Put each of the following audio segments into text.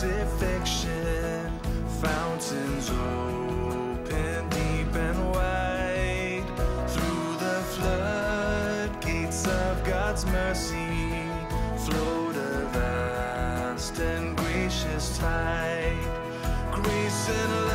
crucifixion, fountains open deep and wide. Through the floodgates of God's mercy, flowed a vast and gracious tide. Grace and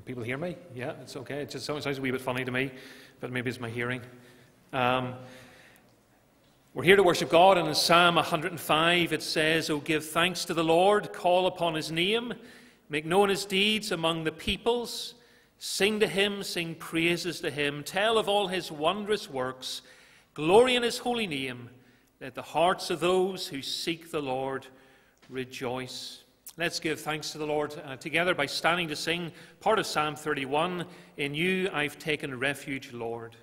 Can people hear me? Yeah, it's okay. It just sounds a wee bit funny to me, but maybe it's my hearing. Um, we're here to worship God, and in Psalm 105 it says, Oh, give thanks to the Lord, call upon his name, make known his deeds among the peoples, sing to him, sing praises to him, tell of all his wondrous works, glory in his holy name. Let the hearts of those who seek the Lord rejoice. Let's give thanks to the Lord uh, together by standing to sing part of Psalm 31 In you I've taken refuge, Lord.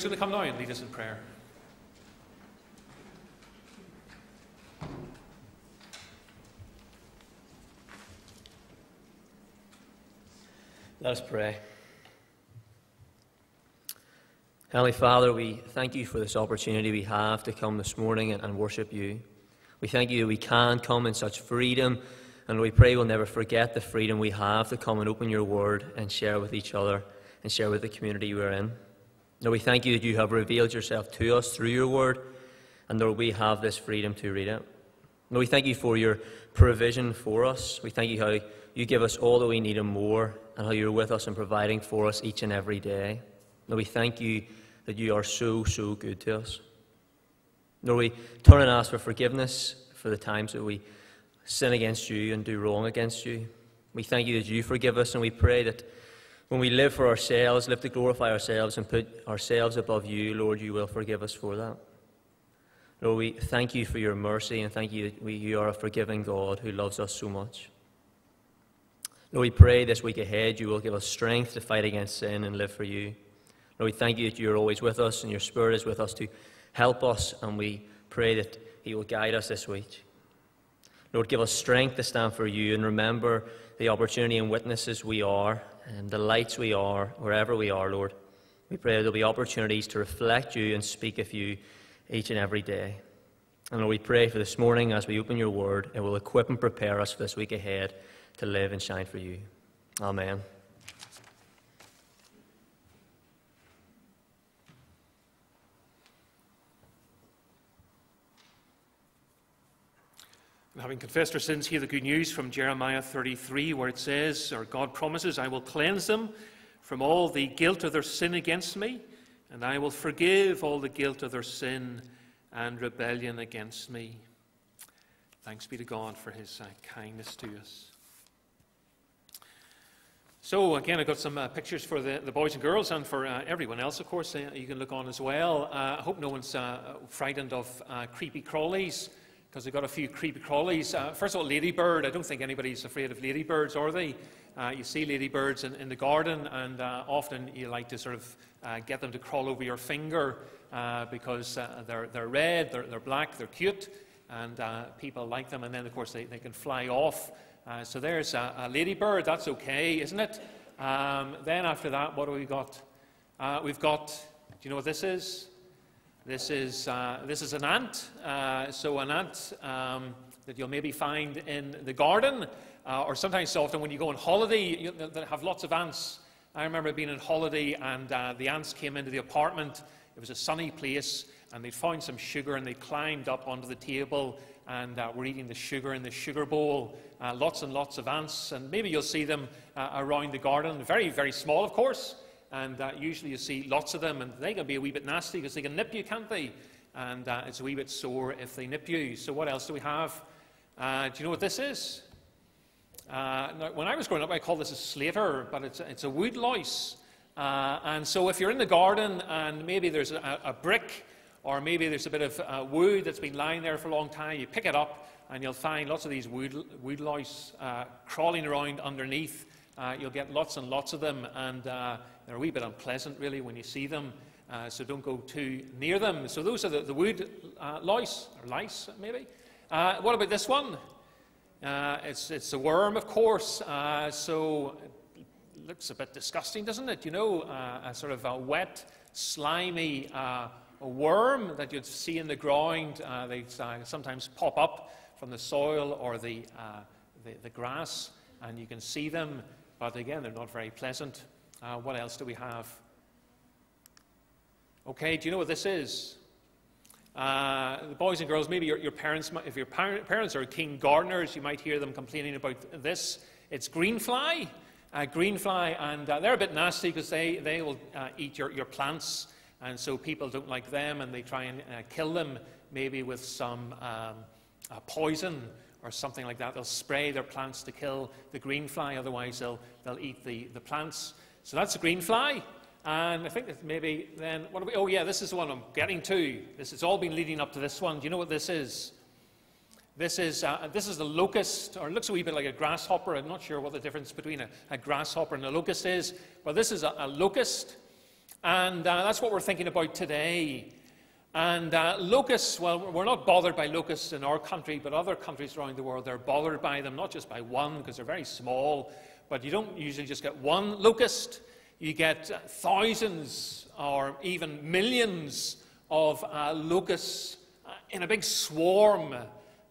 Peter's going to come now and lead us in prayer. Let us pray. Heavenly Father, we thank you for this opportunity we have to come this morning and, and worship you. We thank you that we can come in such freedom, and we pray we'll never forget the freedom we have to come and open your word and share with each other and share with the community we're in. Lord, we thank you that you have revealed yourself to us through your word, and Lord, we have this freedom to read it. Lord, we thank you for your provision for us. We thank you how you give us all that we need and more, and how you're with us and providing for us each and every day. Lord, we thank you that you are so, so good to us. Lord, we turn and ask for forgiveness for the times that we sin against you and do wrong against you. We thank you that you forgive us, and we pray that when we live for ourselves, live to glorify ourselves, and put ourselves above you, Lord, you will forgive us for that. Lord, we thank you for your mercy, and thank you that we, you are a forgiving God who loves us so much. Lord, we pray this week ahead you will give us strength to fight against sin and live for you. Lord, we thank you that you are always with us and your Spirit is with us to help us, and we pray that He will guide us this week. Lord, give us strength to stand for you and remember the opportunity and witnesses we are and the lights we are wherever we are, Lord. We pray there'll be opportunities to reflect you and speak of you each and every day. And Lord, we pray for this morning as we open your word, it will equip and prepare us for this week ahead to live and shine for you. Amen. And having confessed our sins, hear the good news from Jeremiah 33, where it says, or God promises, I will cleanse them from all the guilt of their sin against me, and I will forgive all the guilt of their sin and rebellion against me. Thanks be to God for his uh, kindness to us. So, again, I've got some uh, pictures for the, the boys and girls and for uh, everyone else, of course. Uh, you can look on as well. Uh, I hope no one's uh, frightened of uh, creepy crawlies because we've got a few creepy crawlies. Uh, first of all, ladybird. I don't think anybody's afraid of ladybirds, are they? Uh, you see ladybirds in, in the garden, and uh, often you like to sort of get them to crawl over your finger because they're, they're red, they're, they're black, they're cute, and people like them. And then, of course, they, they can fly off. Uh, so there's a, a, ladybird, that's okay, isn't it? Um, then after that, what have we got? Uh, we've got, do you know what this is? This is, uh, this is an ant. Uh, so an ant um, that you'll maybe find in the garden, uh, or sometimes so often when you go on holiday, you, have lots of ants. I remember being on holiday and uh, the ants came into the apartment. It was a sunny place and they'd found some sugar and they climbed up onto the table and uh, we're eating the sugar in the sugar bowl. Uh, lots and lots of ants, and maybe you'll see them around the garden. Very, very small, of course, and uh, usually you see lots of them, and they can be a wee bit nasty because they can nip you, can't they? And uh, it's a wee bit sore if they nip you. So, what else do we have? Uh, do you know what this is? now, when I was growing up, I called this a slater, but it's, it's a wood louse. and so, if you're in the garden and maybe there's a, a brick or maybe there's a bit of uh, wood that's been lying there for a long time. You pick it up, and you'll find lots of these wood, wood uh, crawling around underneath. Uh, you'll get lots and lots of them, and uh, they're a wee bit unpleasant, really, when you see them. Uh, so don't go too near them. So those are the, the wood uh, lice, or lice, maybe. what about this one? it's, it's a worm, of course. so it looks a bit disgusting, doesn't it? You know, a sort of a wet, slimy worm that you'd see in the ground. Uh, they uh, sometimes pop up from the soil or the, uh, the, the, grass, and you can see them, but again, they're not very pleasant. Uh, what else do we have? Okay, do you know what this is? Uh, the boys and girls, maybe your, your parents, if your par- parents are keen gardeners, you might hear them complaining about this. It's greenfly. Uh, greenfly, and they're a bit nasty because they, they will eat your, your plants and so people don't like them and they try and uh, kill them, maybe with some um, uh, poison or something like that. They'll spray their plants to kill the green fly, otherwise, they'll, they'll eat the, the plants. So that's a green fly. And I think that maybe then, what are we, oh yeah, this is the one I'm getting to. This has all been leading up to this one. Do you know what this is? This is, uh, this is the locust, or it looks a wee bit like a grasshopper. I'm not sure what the difference between a, a grasshopper and a locust is, but this is a, a locust. And uh, that's what we're thinking about today. And uh, locusts, well, we're not bothered by locusts in our country, but other countries around the world, they're bothered by them, not just by one, because they're very small, but you don't usually just get one locust. You get uh, thousands or even millions of uh, locusts uh, in a big swarm.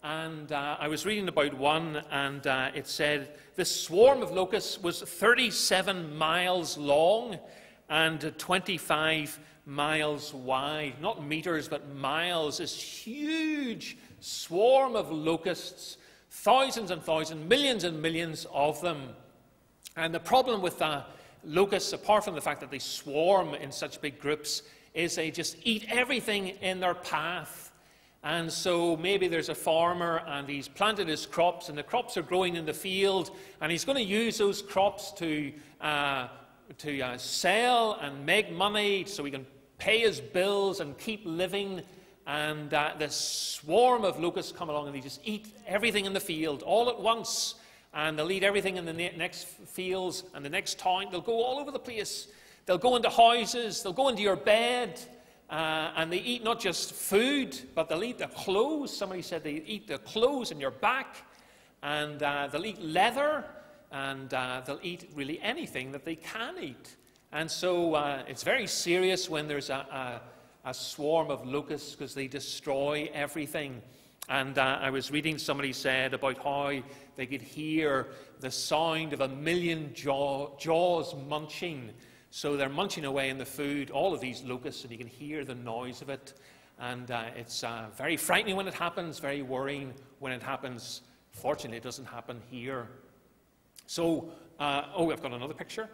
And uh, I was reading about one, and uh, it said this swarm of locusts was 37 miles long and 25 miles wide. Not meters, but miles. This huge swarm of locusts, thousands and thousands, millions and millions of them. And the problem with the locusts, apart from the fact that they swarm in such big groups, is they just eat everything in their path. And so maybe there's a farmer and he's planted his crops, and the crops are growing in the field, and he's going to use those crops to, uh, to uh, sell and make money so he can pay his bills and keep living. And uh, this swarm of locusts come along and they just eat everything in the field all at once. And they'll eat everything in the ne- next fields and the next town. They'll go all over the place. They'll go into houses, they'll go into your bed, uh, and they eat not just food, but they'll eat the clothes. Somebody said they eat the clothes in your back, and uh, they'll eat leather, and uh, they'll eat really anything that they can eat. And so uh, it's very serious when there's a, a, a swarm of locusts because they destroy everything. And uh, I was reading somebody said about how they could hear the sound of a million jaw, jaws munching. So they're munching away in the food, all of these locusts, and you can hear the noise of it. And uh, it's uh, very frightening when it happens, very worrying when it happens. Fortunately, it doesn't happen here. So, uh, oh, I've got another picture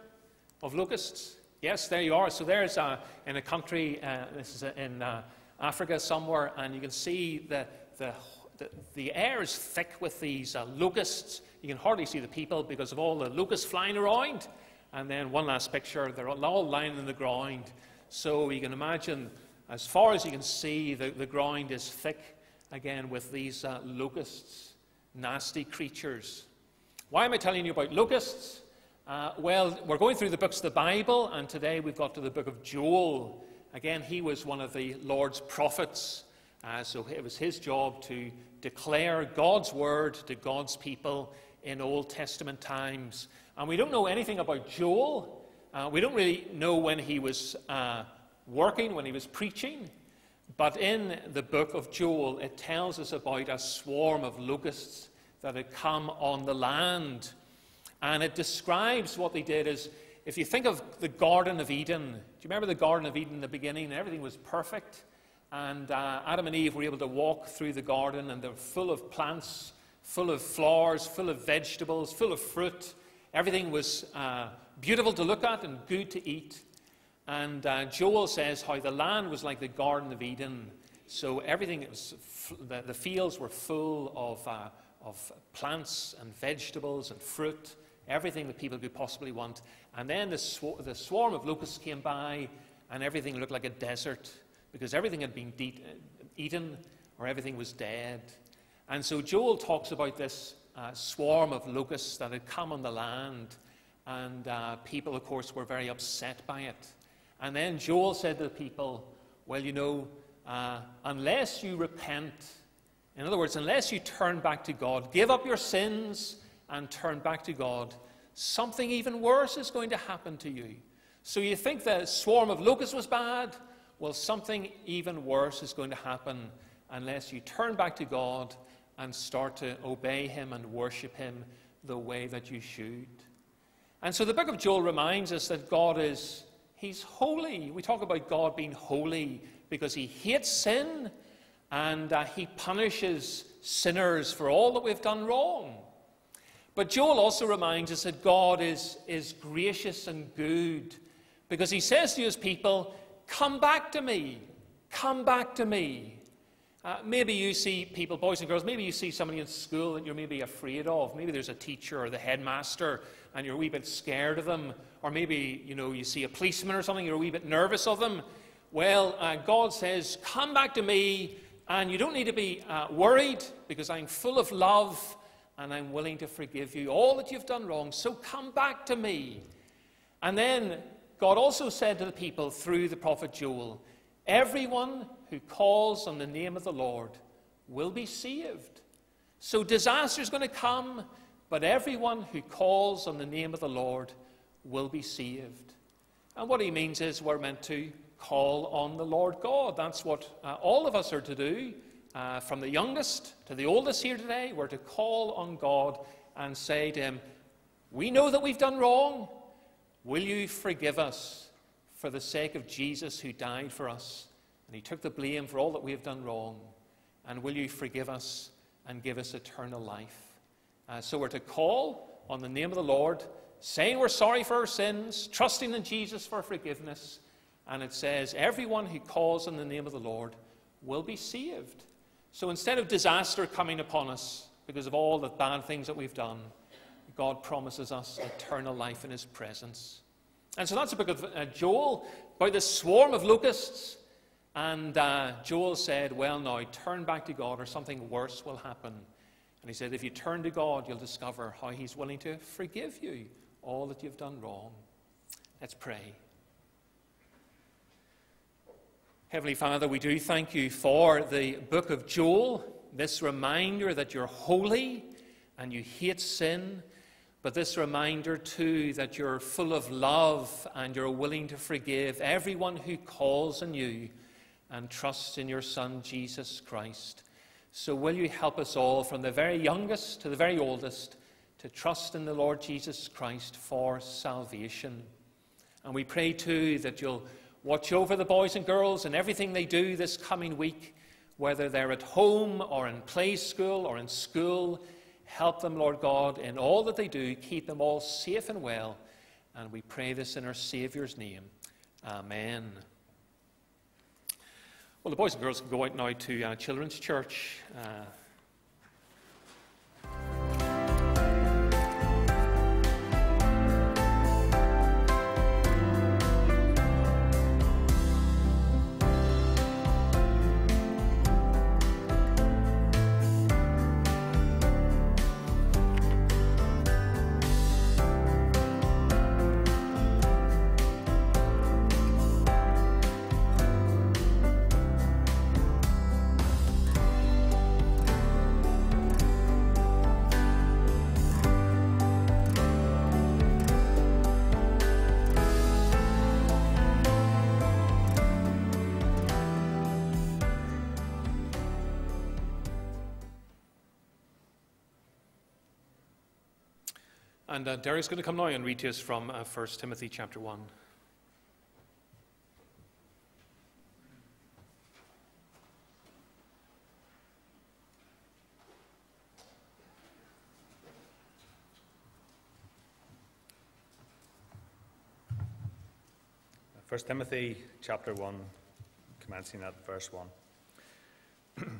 of locusts. Yes, there you are. So there's uh, in a country, uh, this is in uh, Africa somewhere, and you can see the, the, the, the air is thick with these uh, locusts. You can hardly see the people because of all the locusts flying around. And then one last picture, they're all lying in the ground. So you can imagine, as far as you can see, the, the ground is thick again with these uh, locusts, nasty creatures. Why am I telling you about locusts? Uh, well, we're going through the books of the Bible, and today we've got to the book of Joel. Again, he was one of the Lord's prophets, uh, so it was his job to declare God's word to God's people in Old Testament times. And we don't know anything about Joel. Uh, we don't really know when he was uh, working, when he was preaching. But in the book of Joel, it tells us about a swarm of locusts that had come on the land. And it describes what they did as if you think of the Garden of Eden, do you remember the Garden of Eden in the beginning? Everything was perfect. And uh, Adam and Eve were able to walk through the garden, and they're full of plants, full of flowers, full of vegetables, full of fruit. Everything was uh, beautiful to look at and good to eat. And uh, Joel says how the land was like the Garden of Eden. So everything was, the, the fields were full of, uh, of plants and vegetables and fruit everything that people could possibly want. And then the, sw- the swarm of locusts came by, and everything looked like a desert because everything had been de- eaten or everything was dead. And so Joel talks about this uh, swarm of locusts that had come on the land, and uh, people, of course, were very upset by it. And then Joel said to the people, Well, you know, uh, unless you repent, in other words, unless you turn back to God, give up your sins and turn back to God, something even worse is going to happen to you. So you think the swarm of locusts was bad? Well, something even worse is going to happen unless you turn back to God and start to obey Him and worship Him the way that you should. And so the book of Joel reminds us that God is, He's holy. We talk about God being holy because He hates sin and uh, He punishes sinners for all that we've done wrong. But Joel also reminds us that God is, is gracious and good because he says to his people, Come back to me, come back to me. Uh, maybe you see people, boys and girls, maybe you see somebody in school that you're maybe afraid of. Maybe there's a teacher or the headmaster and you're a wee bit scared of them. Or maybe, you know, you see a policeman or something, you're a wee bit nervous of them. Well, uh, God says, Come back to me, and you don't need to be uh, worried because I'm full of love and I'm willing to forgive you all that you've done wrong. So come back to me. And then God also said to the people through the prophet Joel, Everyone who calls on the name of the Lord will be saved. So disaster is going to come, but everyone who calls on the name of the Lord will be saved. And what he means is we're meant to call on the Lord God. That's what uh, all of us are to do. Uh, from the youngest to the oldest here today, we're to call on God and say to Him, We know that we've done wrong. Will you forgive us for the sake of Jesus who died for us? And He took the blame for all that we have done wrong. And will you forgive us and give us eternal life? Uh, so we're to call on the name of the Lord, saying we're sorry for our sins, trusting in Jesus for forgiveness. And it says, Everyone who calls on the name of the Lord will be saved. So instead of disaster coming upon us because of all the bad things that we've done, God promises us eternal life in His presence. And so that's the book of uh, Joel, by the swarm of locusts. And uh, Joel said, Well, now turn back to God, or something worse will happen. And he said, If you turn to God, you'll discover how He's willing to forgive you all that you've done wrong. Let's pray. Heavenly Father, we do thank you for the book of Joel, this reminder that you're holy and you hate sin, but this reminder too that you're full of love and you're willing to forgive everyone who calls on you and trusts in your Son, Jesus Christ. So, will you help us all, from the very youngest to the very oldest, to trust in the Lord Jesus Christ for salvation? And we pray too that you'll Watch over the boys and girls and everything they do this coming week, whether they're at home or in play school or in school. Help them, Lord God, in all that they do. Keep them all safe and well. And we pray this in our Saviour's name. Amen. Well, the boys and girls can go out now to uh, Children's Church. Uh, And uh, Derek's going to come now and read to us from uh, 1 Timothy chapter 1. First Timothy chapter 1, commencing at verse 1.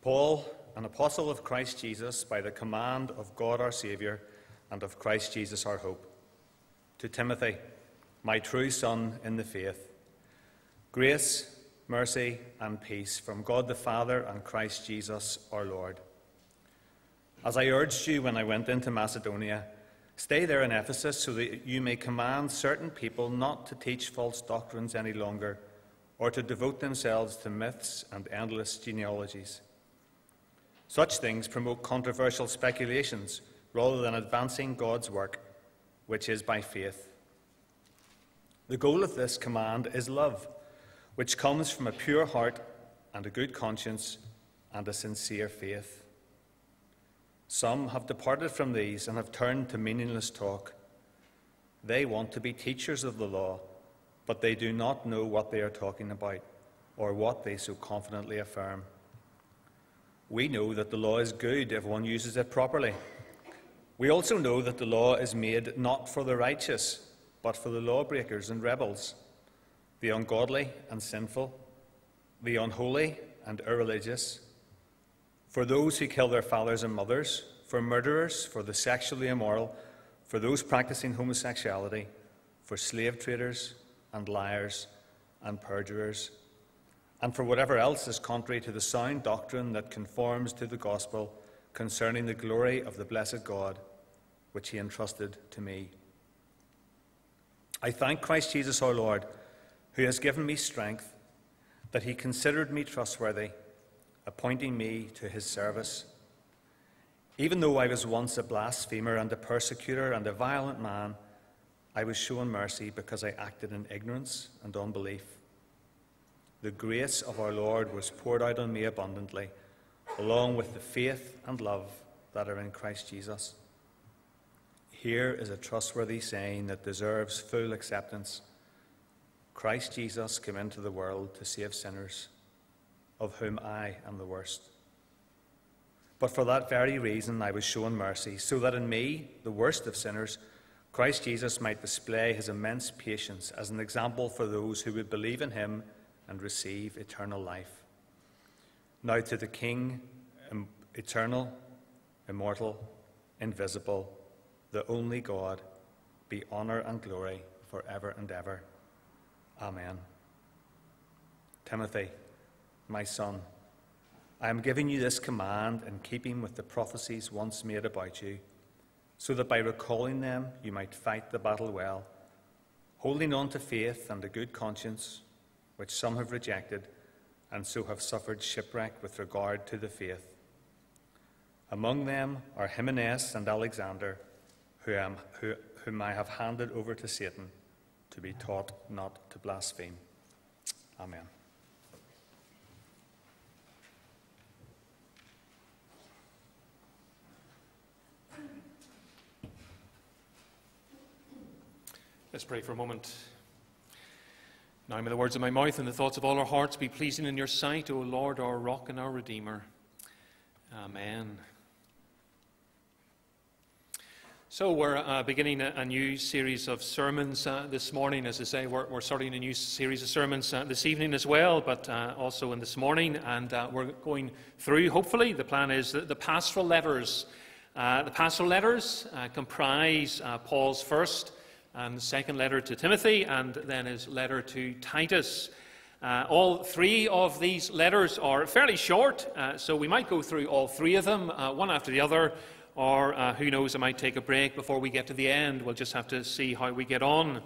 Paul, an apostle of Christ Jesus, by the command of God our Saviour, and of Christ Jesus our hope. To Timothy, my true son in the faith, grace, mercy, and peace from God the Father and Christ Jesus our Lord. As I urged you when I went into Macedonia, stay there in Ephesus so that you may command certain people not to teach false doctrines any longer or to devote themselves to myths and endless genealogies. Such things promote controversial speculations rather than advancing God's work, which is by faith. The goal of this command is love, which comes from a pure heart and a good conscience and a sincere faith. Some have departed from these and have turned to meaningless talk. They want to be teachers of the law, but they do not know what they are talking about or what they so confidently affirm. We know that the law is good if one uses it properly. We also know that the law is made not for the righteous, but for the lawbreakers and rebels, the ungodly and sinful, the unholy and irreligious, for those who kill their fathers and mothers, for murderers, for the sexually immoral, for those practicing homosexuality, for slave traders and liars and perjurers, and for whatever else is contrary to the sound doctrine that conforms to the gospel concerning the glory of the blessed God, which he entrusted to me. I thank Christ Jesus our Lord, who has given me strength, that he considered me trustworthy, appointing me to his service. Even though I was once a blasphemer and a persecutor and a violent man, I was shown mercy because I acted in ignorance and unbelief. The grace of our Lord was poured out on me abundantly, along with the faith and love that are in Christ Jesus. Here is a trustworthy saying that deserves full acceptance Christ Jesus came into the world to save sinners, of whom I am the worst. But for that very reason I was shown mercy, so that in me, the worst of sinners, Christ Jesus might display his immense patience as an example for those who would believe in him and receive eternal life. Now to the King, eternal, immortal, invisible, the only God, be honour and glory forever and ever. Amen. Timothy, my son, I am giving you this command in keeping with the prophecies once made about you, so that by recalling them you might fight the battle well, holding on to faith and a good conscience, which some have rejected, and so have suffered shipwreck with regard to the faith. Among them are Hymenaeus and Alexander, whom I have handed over to Satan to be taught not to blaspheme. Amen. Let's pray for a moment. Now may the words of my mouth and the thoughts of all our hearts be pleasing in your sight, O Lord, our rock and our redeemer. Amen. So, we're uh, beginning a, a new series of sermons uh, this morning. As I say, we're, we're starting a new series of sermons uh, this evening as well, but uh, also in this morning. And uh, we're going through, hopefully, the plan is the, the pastoral letters. Uh, the pastoral letters comprise Paul's first and second letter to Timothy, and then his letter to Titus. Uh, all three of these letters are fairly short, uh, so we might go through all three of them, uh, one after the other, or uh, who knows, I might take a break before we get to the end. We'll just have to see how we get on.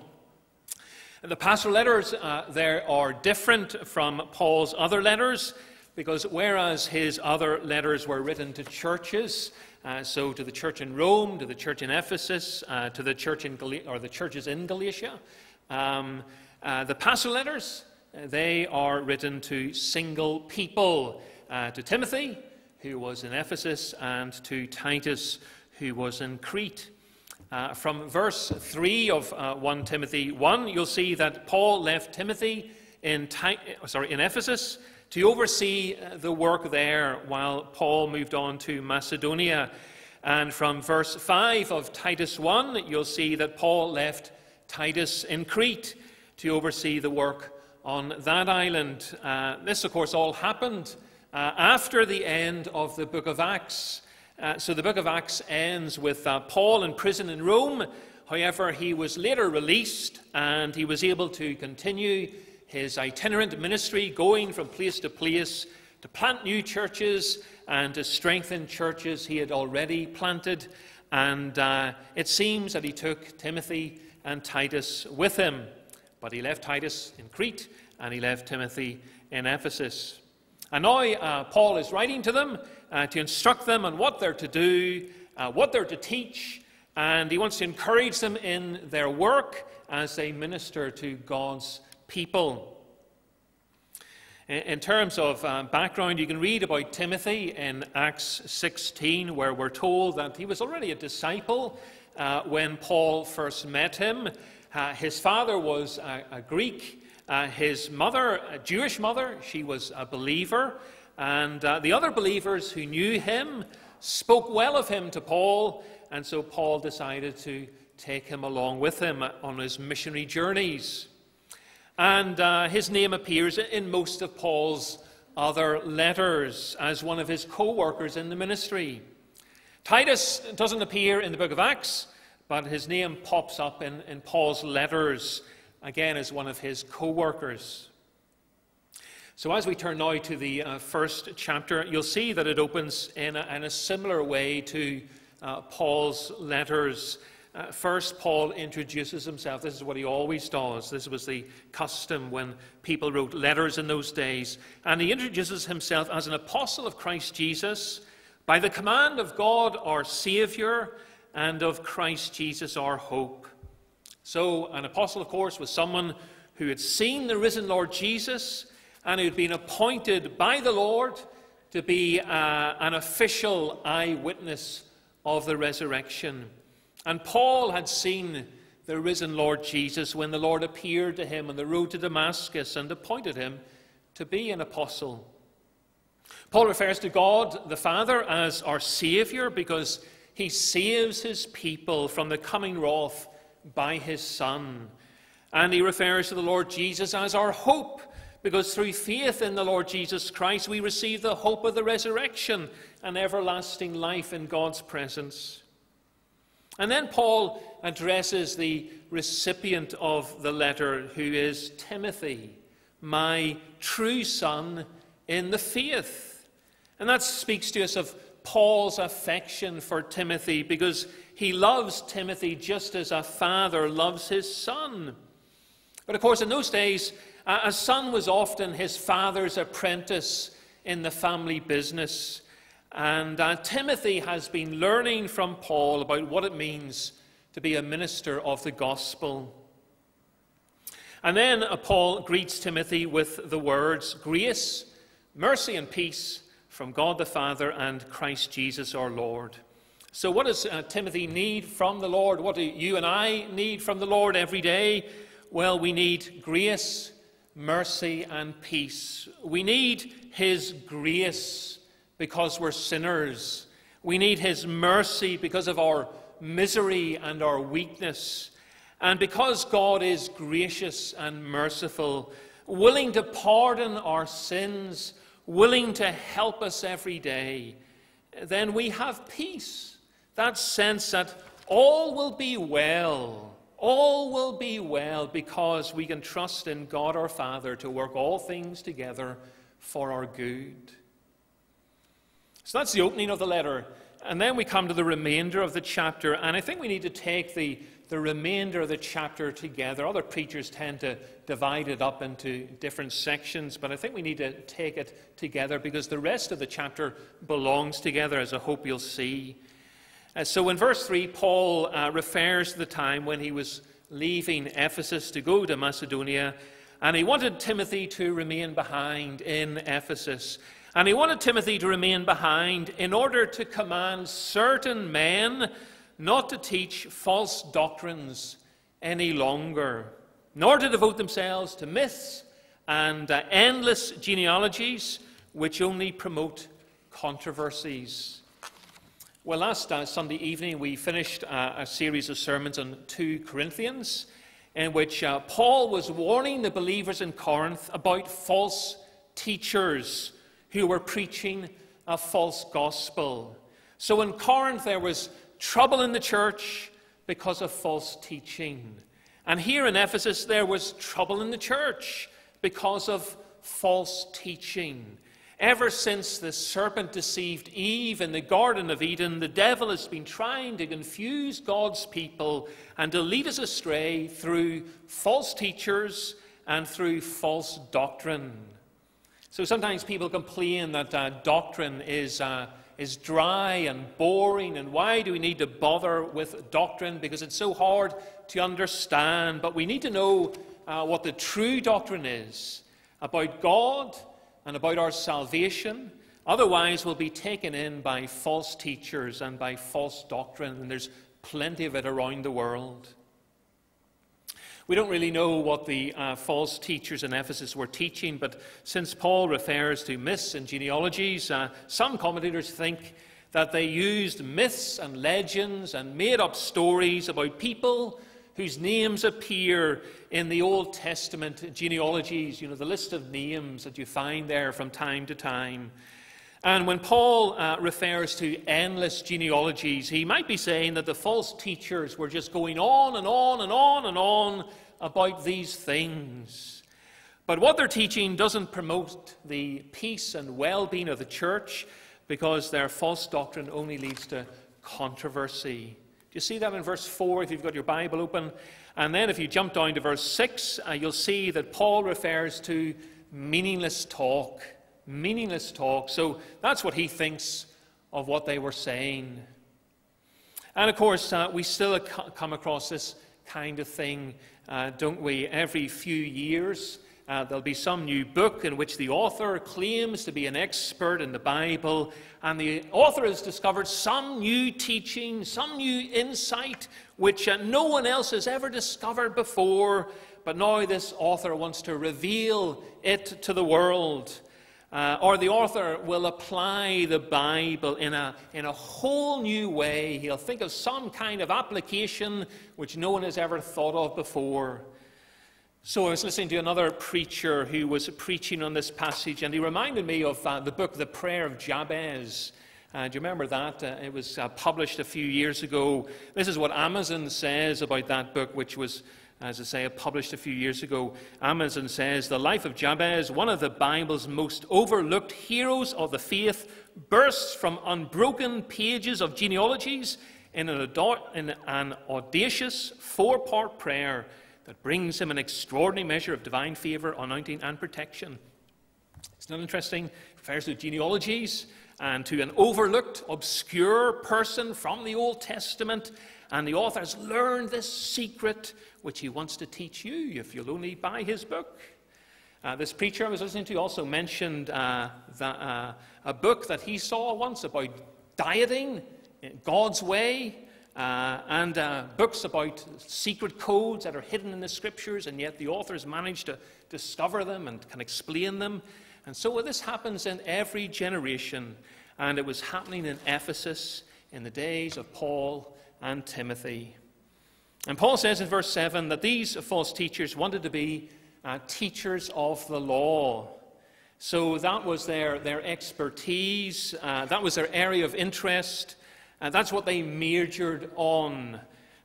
The pastoral letters uh, there are different from Paul's other letters because whereas his other letters were written to churches, uh, so to the church in Rome, to the church in Ephesus, uh, to the church in Gal- or the churches in Galatia. Um, uh, the pastoral letters uh, they are written to single people, uh, to Timothy, who was in Ephesus, and to Titus, who was in Crete. Uh, from verse 3 of 1 Timothy 1, you'll see that Paul left Timothy in, Ti- sorry, in Ephesus to oversee uh, the work there while Paul moved on to Macedonia. And from verse 5 of Titus 1, you'll see that Paul left Titus in Crete to oversee the work on that island. Uh, this, of course, all happened uh, after the end of the book of Acts. Uh, so the book of Acts ends with uh, Paul in prison in Rome. However, he was later released and he was able to continue his itinerant ministry, going from place to place to plant new churches and to strengthen churches he had already planted. And uh, it seems that he took Timothy and Titus with him. But he left Titus in Crete and he left Timothy in Ephesus. And now uh, Paul is writing to them uh, to instruct them on what they're to do, uh, what they're to teach, and he wants to encourage them in their work as they minister to God's people. In terms of um, background, you can read about Timothy in Acts 16, where we're told that he was already a disciple uh, when Paul first met him. Uh, his father was a, a Greek, uh, his mother, a Jewish mother, she was a believer, and uh, the other believers who knew him spoke well of him to Paul, and so Paul decided to take him along with him on his missionary journeys. And uh, his name appears in most of Paul's other letters as one of his co workers in the ministry. Titus doesn't appear in the book of Acts, but his name pops up in, in Paul's letters, again, as one of his co workers. So, as we turn now to the uh, first chapter, you'll see that it opens in a, in a similar way to uh, Paul's letters. Uh, first Paul introduces himself. This is what he always does. This was the custom when people wrote letters in those days. And he introduces himself as an apostle of Christ Jesus by the command of God, our Savior, and of Christ Jesus, our hope. So, an apostle, of course, was someone who had seen the risen Lord Jesus and who had been appointed by the Lord to be uh, an official eyewitness of the resurrection. And Paul had seen the risen Lord Jesus when the Lord appeared to him on the road to Damascus and appointed him to be an apostle. Paul refers to God the Father as our Savior because he saves his people from the coming wrath by his Son. And he refers to the Lord Jesus as our hope because through faith in the Lord Jesus Christ we receive the hope of the resurrection and everlasting life in God's presence. And then Paul addresses the recipient of the letter, who is Timothy, my true son in the faith. And that speaks to us of Paul's affection for Timothy because he loves Timothy just as a father loves his son. But of course, in those days, a son was often his father's apprentice in the family business. And uh, Timothy has been learning from Paul about what it means to be a minister of the gospel. And then uh, Paul greets Timothy with the words grace, mercy, and peace from God the Father and Christ Jesus our Lord. So, what does uh, Timothy need from the Lord? What do you and I need from the Lord every day? Well, we need grace, mercy, and peace. We need His grace because we're sinners. We need His mercy because of our misery and our weakness. And because God is gracious and merciful, willing to pardon our sins, willing to help us every day, then we have peace. That sense that all will be well. All will be well because we can trust in God our Father to work all things together for our good. So that's the opening of the letter. And then we come to the remainder of the chapter. And I think we need to take the, the remainder of the chapter together. Other preachers tend to divide it up into different sections, but I think we need to take it together because the rest of the chapter belongs together, as I hope you'll see. Uh, so in verse 3, Paul uh, refers to the time when he was leaving Ephesus to go to Macedonia, and he wanted Timothy to remain behind in Ephesus. And he wanted Timothy to remain behind in order to command certain men not to teach false doctrines any longer, nor to devote themselves to myths and uh, endless genealogies which only promote controversies. Well, last uh, Sunday evening we finished uh, a series of sermons on 2 Corinthians in which uh, Paul was warning the believers in Corinth about false teachers who were preaching a false gospel. So in Corinth, there was trouble in the church because of false teaching. And here in Ephesus, there was trouble in the church because of false teaching. Ever since the serpent deceived Eve in the Garden of Eden, the devil has been trying to confuse God's people and to lead us astray through false teachers and through false doctrine. So sometimes people complain that uh, doctrine is, uh, is dry and boring, and why do we need to bother with doctrine? Because it's so hard to understand. But we need to know uh, what the true doctrine is about God and about our salvation. Otherwise, we'll be taken in by false teachers and by false doctrine, and there's plenty of it around the world. We don't really know what the uh, false teachers in Ephesus were teaching, but since Paul refers to myths and genealogies, uh, some commentators think that they used myths and legends and made up stories about people whose names appear in the Old Testament genealogies, you know, the list of names that you find there from time to time. And when Paul uh, refers to endless genealogies, he might be saying that the false teachers were just going on and on and on and on about these things. But what they're teaching doesn't promote the peace and well being of the church because their false doctrine only leads to controversy. Do you see that in verse 4 if you've got your Bible open. And then if you jump down to verse 6, uh, you'll see that Paul refers to meaningless talk. Meaningless talk. So that's what he thinks of what they were saying. And of course, uh, we still come across this kind of thing, uh, don't we? Every few years, uh, there'll be some new book in which the author claims to be an expert in the Bible, and the author has discovered some new teaching, some new insight which uh, no one else has ever discovered before. But now this author wants to reveal it to the world. Uh, or the author will apply the Bible in a, in a whole new way. He'll think of some kind of application which no one has ever thought of before. So I was listening to another preacher who was preaching on this passage, and he reminded me of uh, the book, The Prayer of Jabez. Uh, do you remember that? Uh, it was uh, published a few years ago. This is what Amazon says about that book, which was, as I say, published a few years ago. Amazon says The life of Jabez, one of the Bible's most overlooked heroes of the faith, bursts from unbroken pages of genealogies in an, in an audacious four part prayer that brings him an extraordinary measure of divine favor, anointing, and protection. It's not interesting. It refers to genealogies and to an overlooked, obscure person from the Old Testament. And the author has learned this secret which he wants to teach you if you'll only buy his book. Uh, this preacher I was listening to also mentioned uh, uh, a book that he saw once about dieting God's way. Uh, and uh, books about secret codes that are hidden in the scriptures, and yet the authors managed to discover them and can explain them. And so this happens in every generation, and it was happening in Ephesus in the days of Paul and Timothy. And Paul says in verse 7 that these false teachers wanted to be uh, teachers of the law. So that was their, their expertise, uh, that was their area of interest. And that's what they majored on.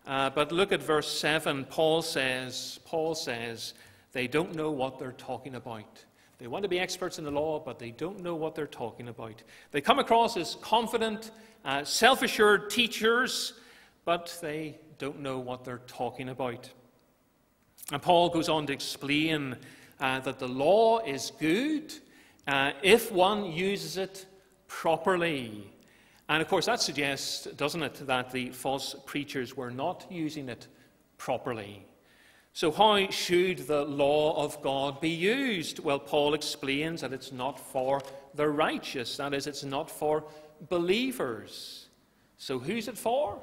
Uh, but look at verse 7. Paul says, Paul says, they don't know what they're talking about. They want to be experts in the law, but they don't know what they're talking about. They come across as confident, uh, self assured teachers, but they don't know what they're talking about. And Paul goes on to explain uh, that the law is good uh, if one uses it properly. And of course, that suggests, doesn't it, that the false preachers were not using it properly. So, how should the law of God be used? Well, Paul explains that it's not for the righteous, that is, it's not for believers. So, who's it for?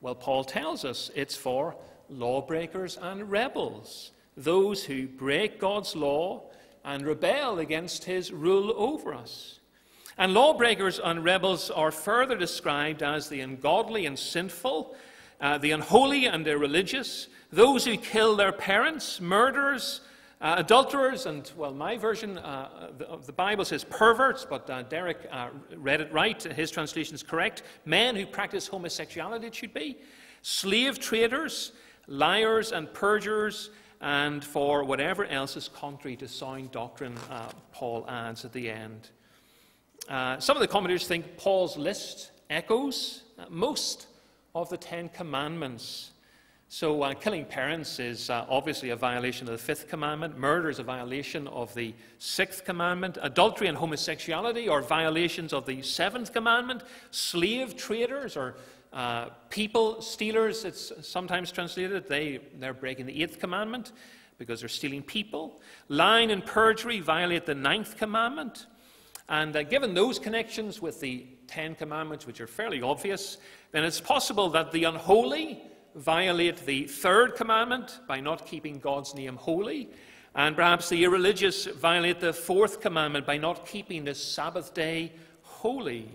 Well, Paul tells us it's for lawbreakers and rebels, those who break God's law and rebel against his rule over us. And lawbreakers and rebels are further described as the ungodly and sinful, uh, the unholy and irreligious, those who kill their parents, murderers, uh, adulterers, and, well, my version uh, of the Bible says perverts, but uh, Derek uh, read it right. His translation is correct. Men who practice homosexuality, it should be. Slave traders, liars and perjurers, and for whatever else is contrary to sound doctrine, uh, Paul adds at the end. Uh, some of the commentators think Paul's list echoes most of the Ten Commandments. So, uh, killing parents is uh, obviously a violation of the fifth commandment. Murder is a violation of the sixth commandment. Adultery and homosexuality are violations of the seventh commandment. Slave traders or uh, people stealers, it's sometimes translated, they, they're breaking the eighth commandment because they're stealing people. Lying and perjury violate the ninth commandment. And uh, given those connections with the Ten Commandments, which are fairly obvious, then it's possible that the unholy violate the third commandment by not keeping God's name holy, and perhaps the irreligious violate the fourth commandment by not keeping the Sabbath day holy.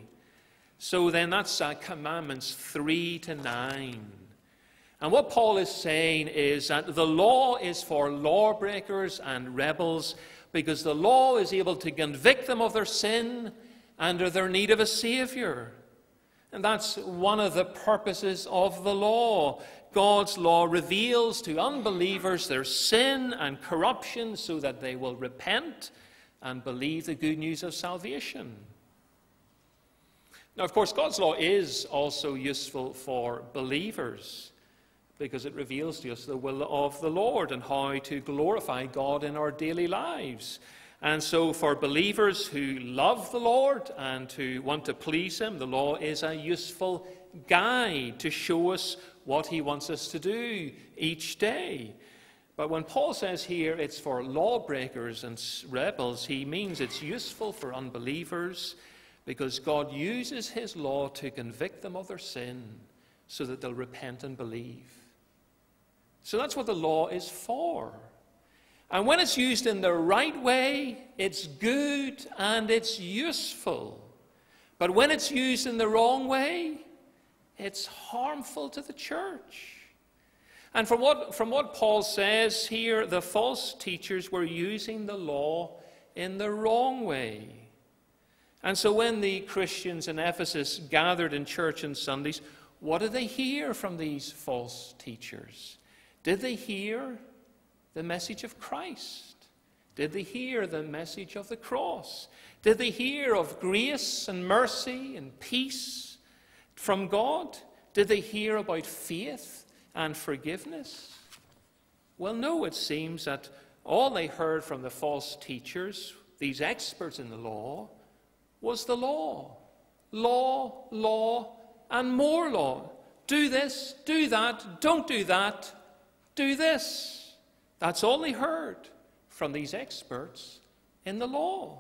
So then that's uh, commandments 3 to 9. And what Paul is saying is that the law is for lawbreakers and rebels, because the law is able to convict them of their sin and of their need of a Savior. And that's one of the purposes of the law. God's law reveals to unbelievers their sin and corruption so that they will repent and believe the good news of salvation. Now, of course, God's law is also useful for believers because it reveals to us the will of the Lord and how to glorify God in our daily lives. And so, for believers who love the Lord and who want to please Him, the law is a useful guide to show us what He wants us to do each day. But when Paul says here it's for lawbreakers and rebels, he means it's useful for unbelievers because God uses His law to convict them of their sin so that they'll repent and believe. So that's what the law is for. And when it's used in the right way, it's good and it's useful. But when it's used in the wrong way, it's harmful to the church. And from what, from what Paul says here, the false teachers were using the law in the wrong way. And so when the Christians in Ephesus gathered in church on Sundays, what did they hear from these false teachers? Did they hear the message of Christ? Did they hear the message of the cross? Did they hear of grace and mercy and peace from God? Did they hear about faith and forgiveness? Well, no, it seems that all they heard from the false teachers, these experts in the law, was the law. Law, law, and more law. Do this, do that, don't do that, do this. That's they heard from these experts in the law.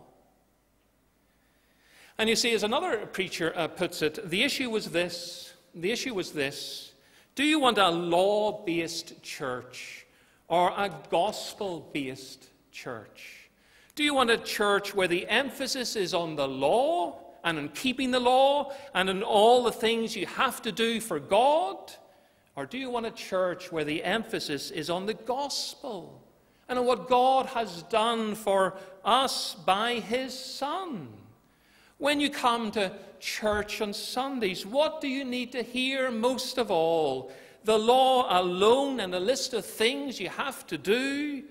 And you see, as another preacher uh, puts it, the issue was this. The issue was this. Do you want a law based church or a gospel based church? Do you want a church where the emphasis is on the law and on keeping the law and on all the things you have to do for God? Or do you want a church where the emphasis is on the gospel and on what God has done for us by His Son? When you come to church on Sundays, what do you need to hear most of all? The law alone and a list of things you have to do?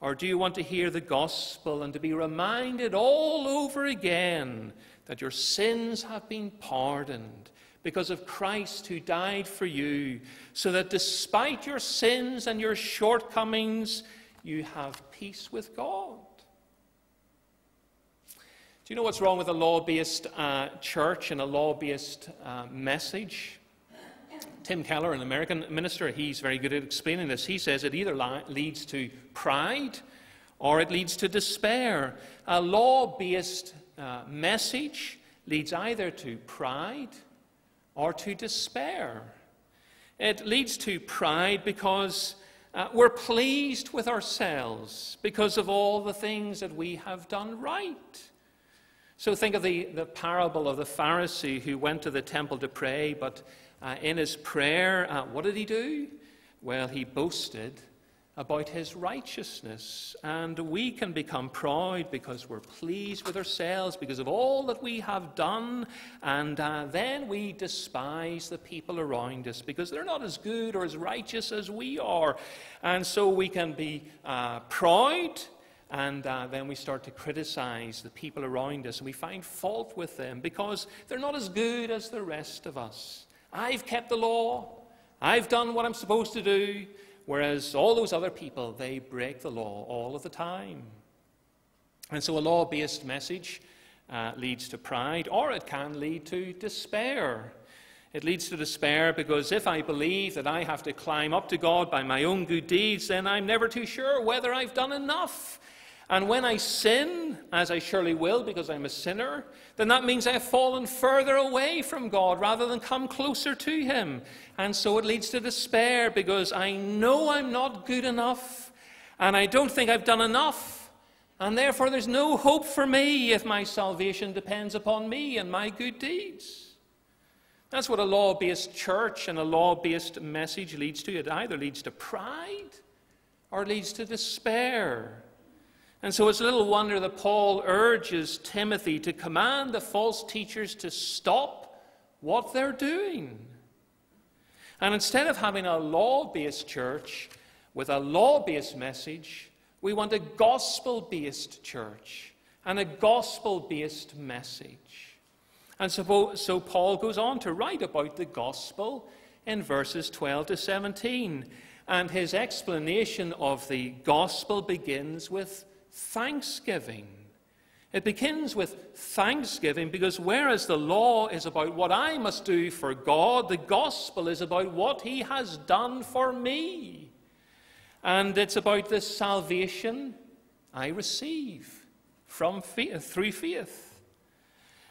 Or do you want to hear the gospel and to be reminded all over again that your sins have been pardoned because of Christ who died for you, so that despite your sins and your shortcomings, you have peace with God. Do you know what's wrong with a law based uh, church and a law based uh, message? Tim Keller, an American minister, he's very good at explaining this. He says it either leads to pride or it leads to despair. A law based uh, message leads either to pride or to despair. It leads to pride because uh, we're pleased with ourselves because of all the things that we have done right. So think of the, the parable of the Pharisee who went to the temple to pray, but uh, in his prayer, uh, what did he do? Well, he boasted about his righteousness. And we can become proud because we're pleased with ourselves, because of all that we have done. And uh, then we despise the people around us because they're not as good or as righteous as we are. And so we can be uh, proud. And uh, then we start to criticize the people around us and we find fault with them because they're not as good as the rest of us. I've kept the law. I've done what I'm supposed to do. Whereas all those other people, they break the law all of the time. And so a law based message uh, leads to pride, or it can lead to despair. It leads to despair because if I believe that I have to climb up to God by my own good deeds, then I'm never too sure whether I've done enough. And when I sin, as I surely will because I'm a sinner, then that means I have fallen further away from God rather than come closer to Him. And so it leads to despair because I know I'm not good enough and I don't think I've done enough. And therefore, there's no hope for me if my salvation depends upon me and my good deeds. That's what a law based church and a law based message leads to. It either leads to pride or leads to despair. And so it's little wonder that Paul urges Timothy to command the false teachers to stop what they're doing. And instead of having a law based church with a law based message, we want a gospel based church and a gospel based message. And so, so Paul goes on to write about the gospel in verses 12 to 17. And his explanation of the gospel begins with thanksgiving. It begins with thanksgiving because whereas the law is about what I must do for God, the gospel is about what He has done for me. And it's about the salvation I receive from faith, through faith.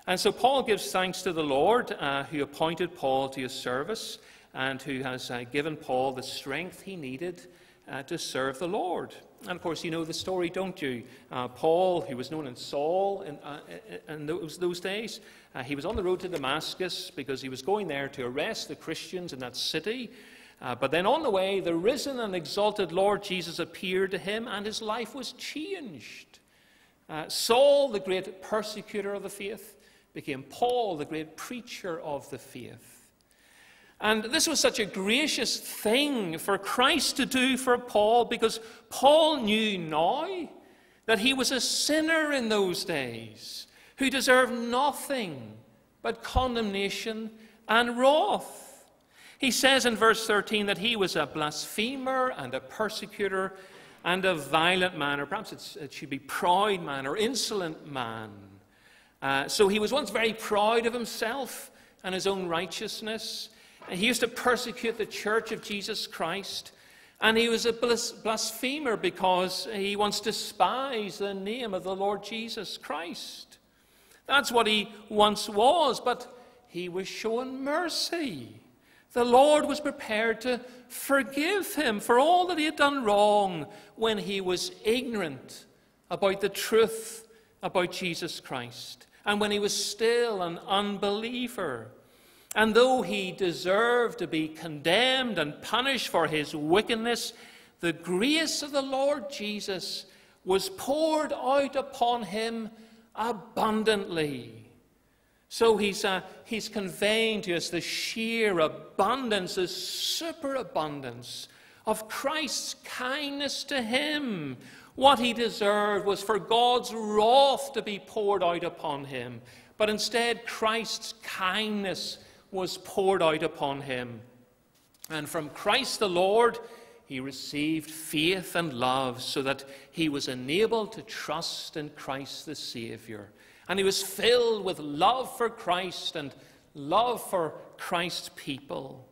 And so Paul gives thanks to the Lord uh, who appointed Paul to his service and who has uh, given Paul the strength he needed uh, to serve the Lord. And of course, you know the story, don't you? Uh, Paul, who was known as Saul in, uh, in those, those days, uh, he was on the road to Damascus because he was going there to arrest the Christians in that city. Uh, but then on the way, the risen and exalted Lord Jesus appeared to him, and his life was changed. Uh, Saul, the great persecutor of the faith, became Paul, the great preacher of the faith. And this was such a gracious thing for Christ to do for Paul because Paul knew now that he was a sinner in those days who deserved nothing but condemnation and wrath. He says in verse 13 that he was a blasphemer and a persecutor and a violent man, or perhaps it should be proud man or insolent man. Uh, so he was once very proud of himself and his own righteousness. He used to persecute the church of Jesus Christ. And he was a blasphemer because he once despised the name of the Lord Jesus Christ. That's what he once was, but he was shown mercy. The Lord was prepared to forgive him for all that he had done wrong when he was ignorant about the truth about Jesus Christ and when he was still an unbeliever. And though he deserved to be condemned and punished for his wickedness, the grace of the Lord Jesus was poured out upon him abundantly. So he's, uh, he's conveying to us the sheer abundance, the superabundance of Christ's kindness to him. What he deserved was for God's wrath to be poured out upon him, but instead Christ's kindness was poured out upon him. And from Christ the Lord, he received faith and love so that he was enabled to trust in Christ the Savior. And he was filled with love for Christ and love for Christ's people.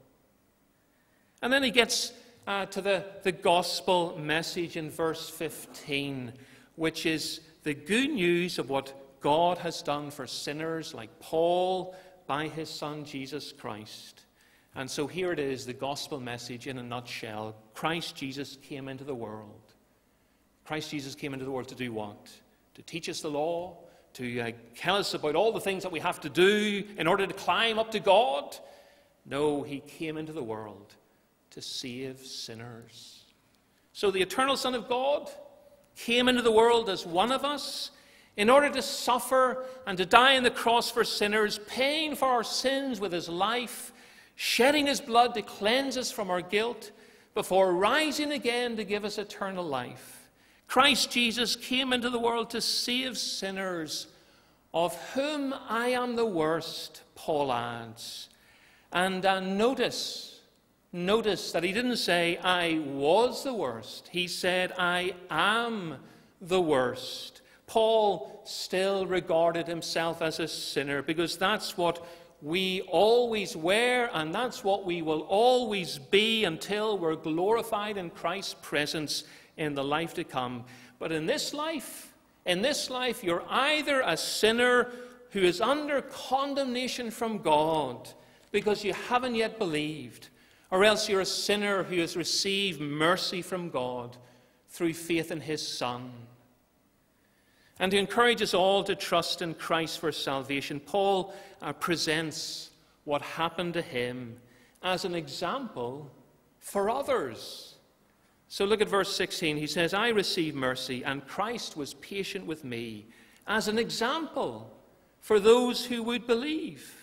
And then he gets uh, to the, the gospel message in verse 15, which is the good news of what God has done for sinners like Paul by his Son, Jesus Christ. And so here it is, the gospel message in a nutshell. Christ Jesus came into the world. Christ Jesus came into the world to do what? To teach us the law, to uh, tell us about all the things that we have to do in order to climb up to God. No, he came into the world to save sinners. So the eternal Son of God came into the world as one of us in order to suffer and to die on the cross for sinners, paying for our sins with his life, shedding his blood to cleanse us from our guilt, before rising again to give us eternal life. Christ Jesus came into the world to save sinners, of whom I am the worst, Paul adds. And uh, notice, notice that he didn't say, I was the worst. He said, I am the worst. Paul still regarded himself as a sinner because that's what we always were, and that's what we will always be until we're glorified in Christ's presence in the life to come. But in this life, in this life, you're either a sinner who is under condemnation from God because you haven't yet believed, or else you're a sinner who has received mercy from God through faith in His Son. And to encourage us all to trust in Christ for salvation, Paul uh, presents what happened to him as an example for others. So look at verse 16. He says, I received mercy, and Christ was patient with me as an example for those who would believe.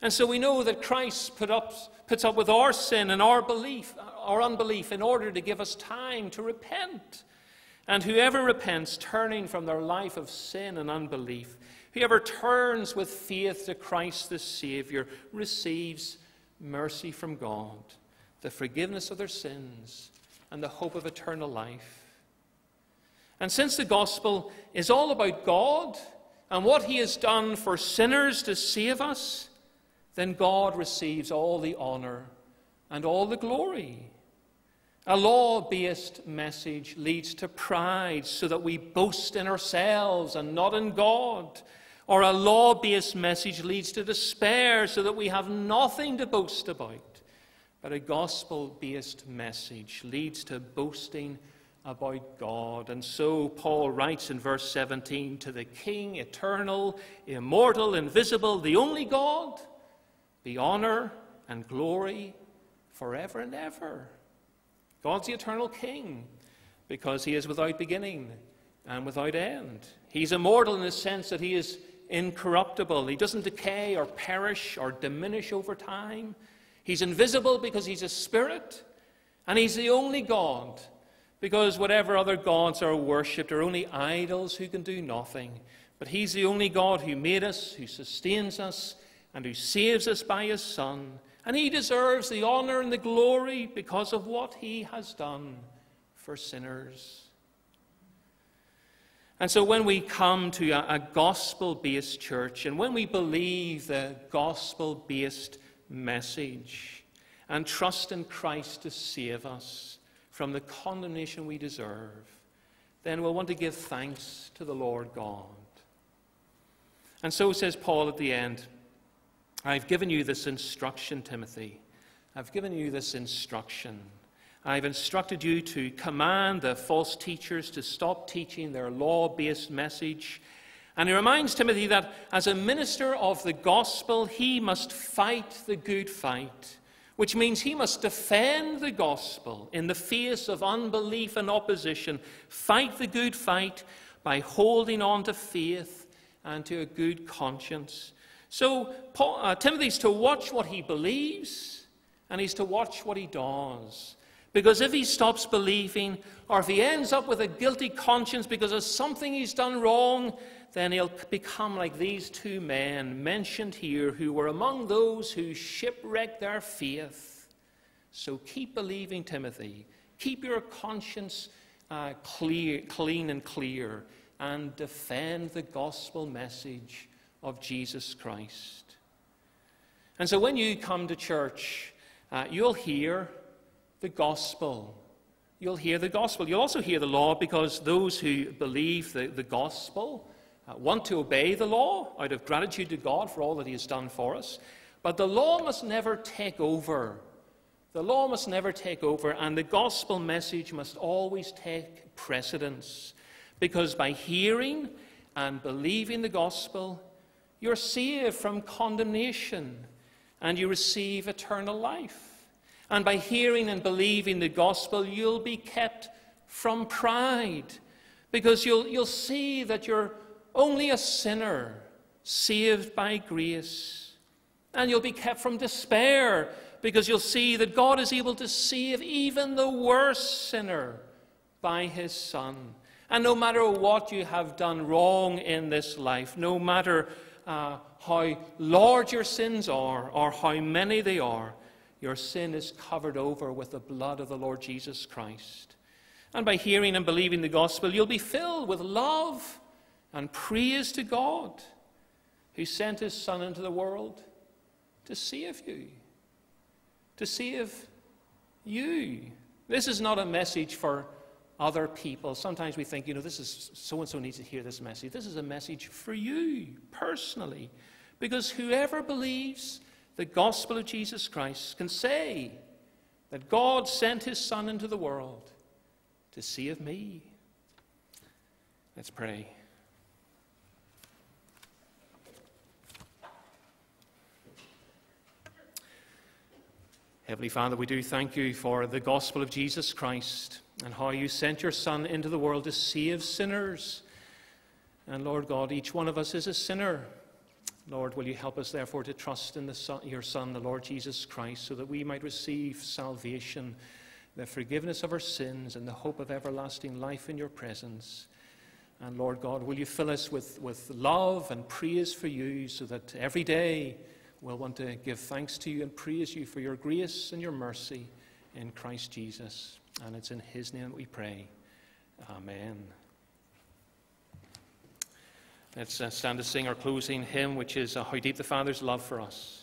And so we know that Christ put up, puts up with our sin and our belief, our unbelief, in order to give us time to repent and whoever repents, turning from their life of sin and unbelief, Whoever turns with faith to Christ the Saviour receives mercy from God, the forgiveness of their sins, and the hope of eternal life. And since the gospel is all about God and what He has done for sinners to save us, then God receives all the honour and all the glory. A law based message leads to pride so that we boast in ourselves and not in God. Or a law based message leads to despair so that we have nothing to boast about. But a gospel based message leads to boasting about God. And so Paul writes in verse 17 to the King, eternal, immortal, invisible, the only God, be honor and glory forever and ever. God's the eternal King because he is without beginning and without end. He's immortal in the sense that he is incorruptible. He doesn't decay or perish or diminish over time. He's invisible because he's a spirit. And he's the only God because whatever other gods are worshipped are only idols who can do nothing. But he's the only God who made us, who sustains us, and who saves us by his Son. And he deserves the honor and the glory because of what he has done for sinners. And so, when we come to a, gospel based church and when we believe the gospel based message and trust in Christ to save us from the condemnation we deserve, then we'll want to give thanks to the Lord God. And so says Paul at the end I've given you this instruction, Timothy. I've given you this instruction. I've instructed you to command the false teachers to stop teaching their law based message. And he reminds Timothy that as a minister of the gospel, he must fight the good fight, which means he must defend the gospel in the face of unbelief and opposition. Fight the good fight by holding on to faith and to a good conscience. So Paul, uh, Timothy's to watch what he believes, and he's to watch what he does. Because if he stops believing, or if he ends up with a guilty conscience because of something he's done wrong, then he'll become like these two men mentioned here who were among those who shipwrecked their faith. So keep believing, Timothy. Keep your conscience uh, clear, clean and clear, and defend the gospel message of Jesus Christ. And so when you come to church, uh, you'll hear the gospel. You'll hear the gospel. You'll also hear the law because those who believe the, the gospel uh, want to obey the law out of gratitude to God for all that He has done for us. But the law must never take over. The law must never take over, and the gospel message must always take precedence. Because by hearing and believing the gospel, you're saved from condemnation and you receive eternal life. And by hearing and believing the gospel, you'll be kept from pride because you'll, you'll see that you're only a sinner saved by grace. And you'll be kept from despair because you'll see that God is able to save even the worst sinner by his Son. And no matter what you have done wrong in this life, no matter uh, how large your sins are or how many they are, your sin is covered over with the blood of the Lord Jesus Christ. And by hearing and believing the gospel, you'll be filled with love and praise to God who sent his Son into the world to save you. To save you. This is not a message for other people. Sometimes we think, you know, this is so and so needs to hear this message. This is a message for you personally. Because whoever believes the gospel of Jesus Christ can say that God sent his Son into the world to save me. Let's pray. Heavenly Father, we do thank you for the gospel of Jesus Christ and how you sent your Son into the world to save sinners. And Lord God, each one of us is a sinner. Lord, will you help us, therefore, to trust in son, your Son, the Lord Jesus Christ, so that we might receive salvation, the forgiveness of our sins, and the hope of everlasting life in your presence. And Lord God, will you fill us with, with love and praise for you so that every day we'll want to give thanks to you and praise you for your grace and your mercy in Christ Jesus. And it's in his name we pray. Amen. Let's uh, stand to sing our closing hymn, which is uh, How Deep the Father's Love for Us.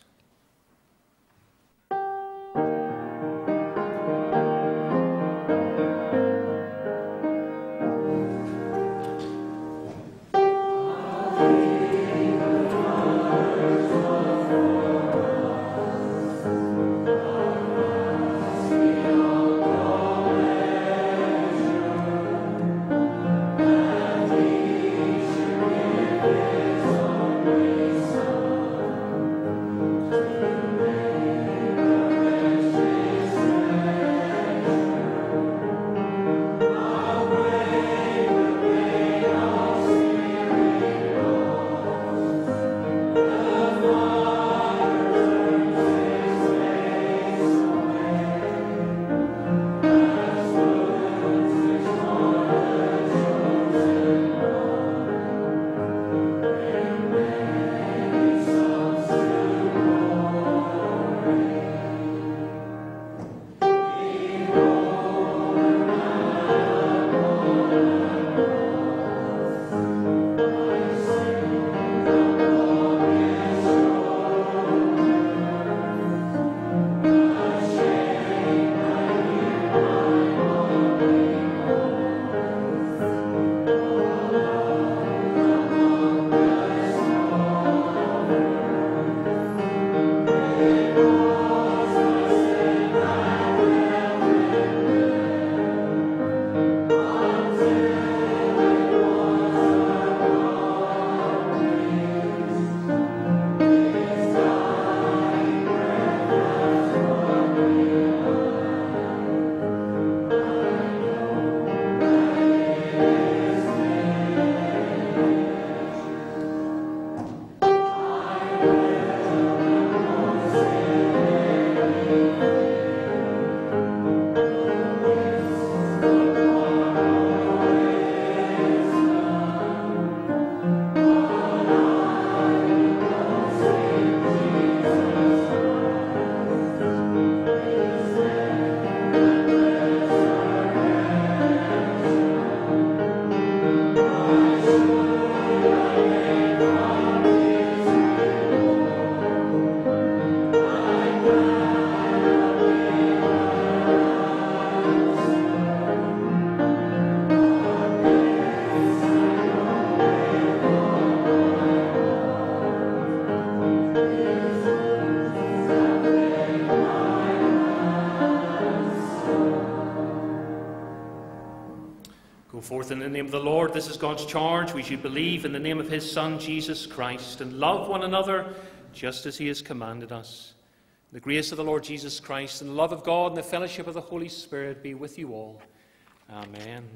The name of the Lord. This is God's charge. We should believe in the name of His Son, Jesus Christ, and love one another just as He has commanded us. The grace of the Lord Jesus Christ and the love of God and the fellowship of the Holy Spirit be with you all. Amen.